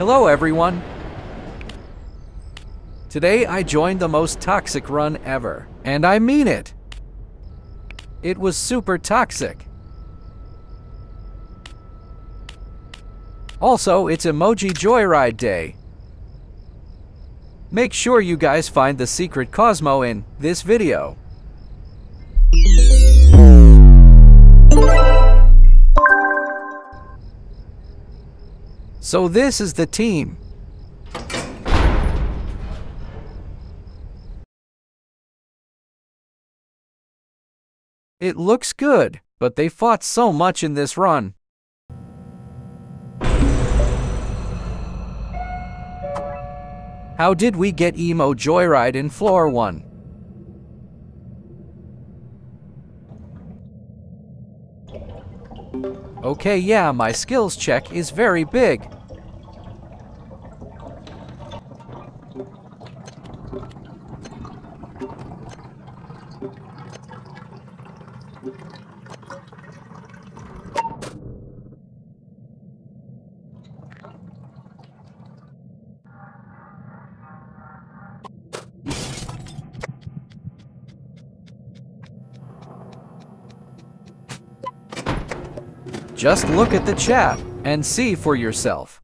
Hello, everyone. Today I joined the most toxic run ever, and I mean it. It was super toxic. Also, it's Emoji Joyride Day. Make sure you guys find the secret Cosmo in this video. So this is the team. It looks good, but they fought so much in this run. How did we get Emo Joyride in floor 1? Okay, yeah, my skills check is very big. Just look at the chat and see for yourself.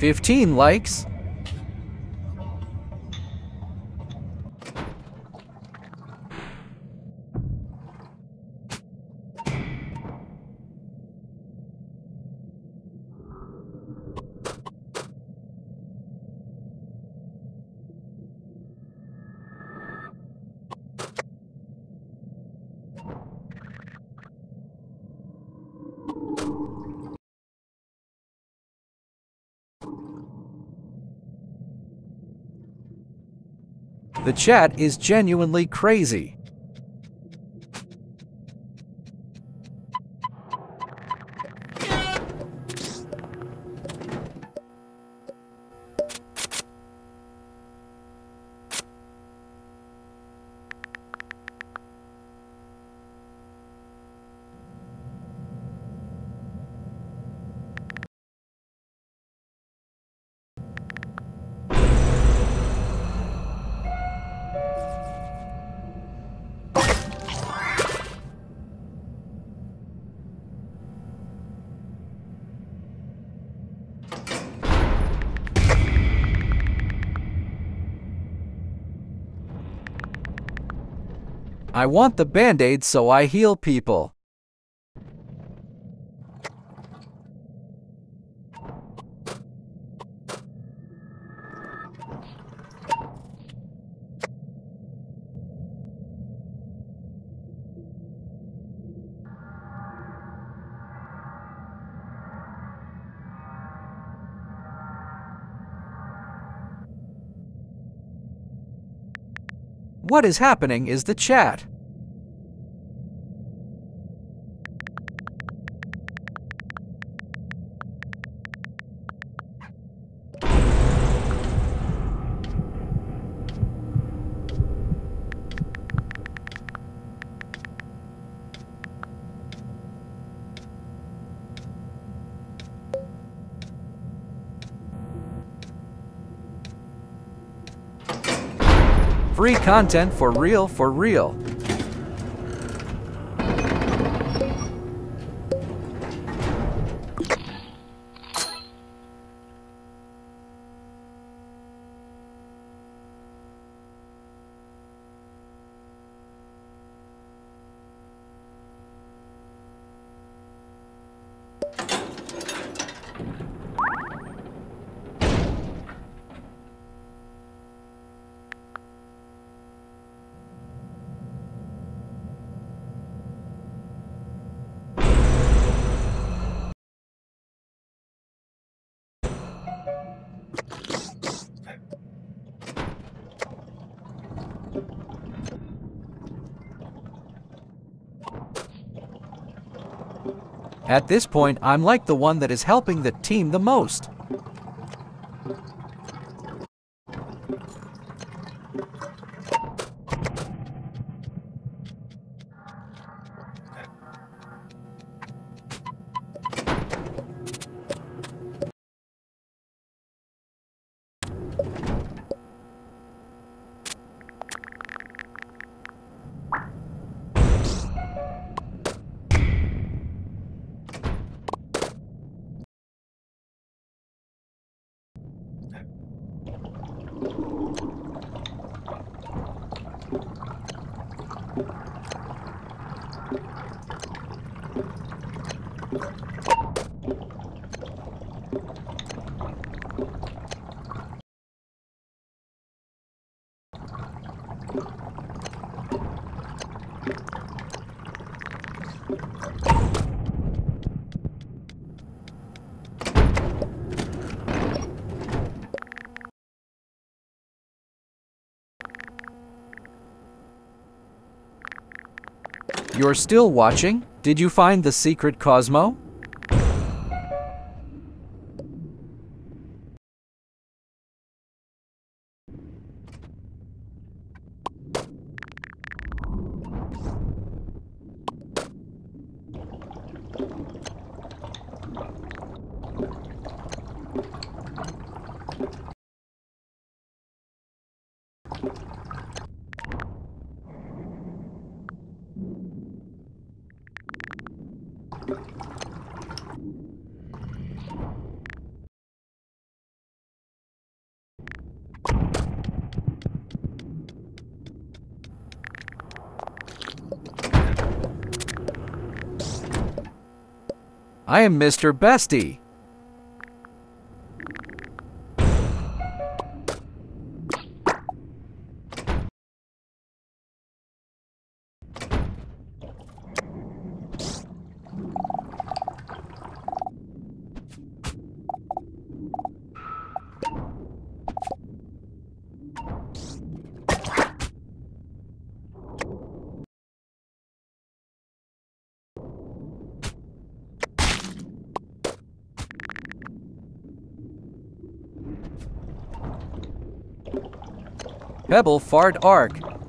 Fifteen likes. The chat is genuinely crazy. I want the band-aid so I heal people. What is happening is the chat. Free content for real for real. At this point, I'm like the one that is helping the team the most. You're still watching? Did you find the secret Cosmo? I am Mr. Bestie. Pebble Fart Arc.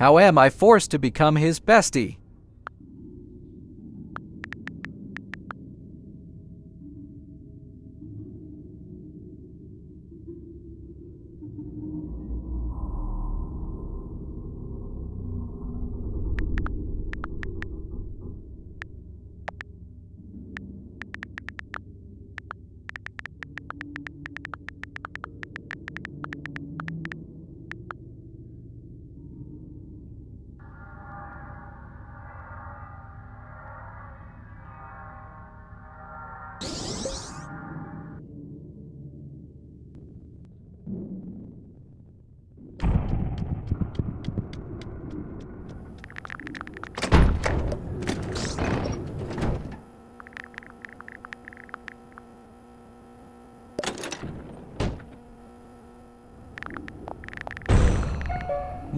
How am I forced to become his bestie?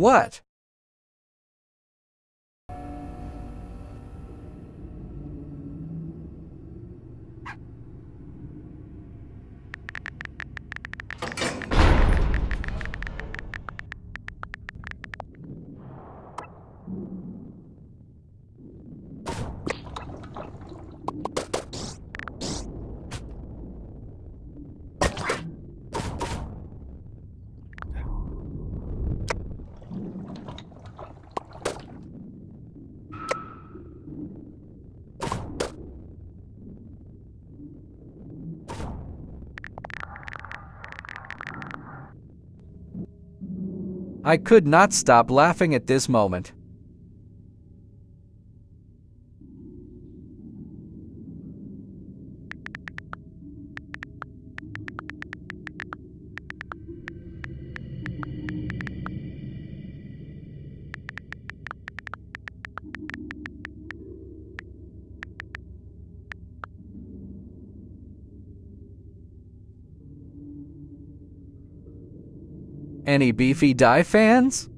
What? I could not stop laughing at this moment. Any Beefy Die fans?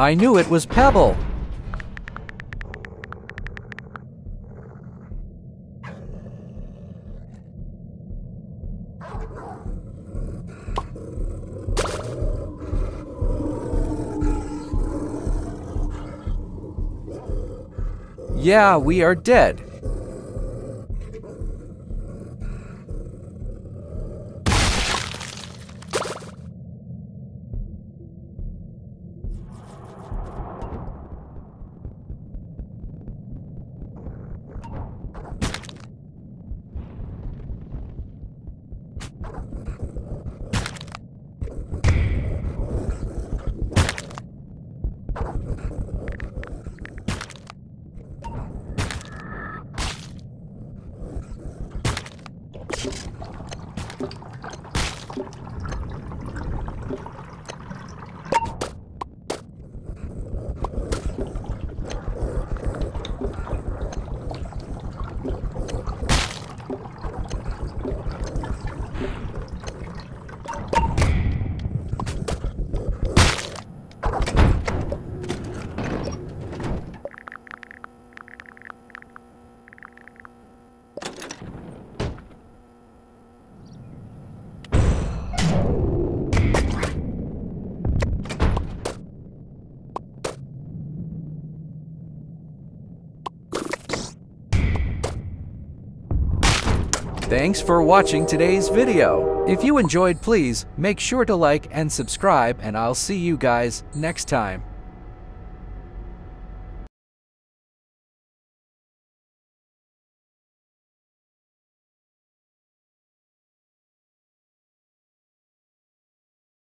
I knew it was Pebble. Yeah, we are dead. Thanks for watching today's video. If you enjoyed, please make sure to like and subscribe, and I'll see you guys next time.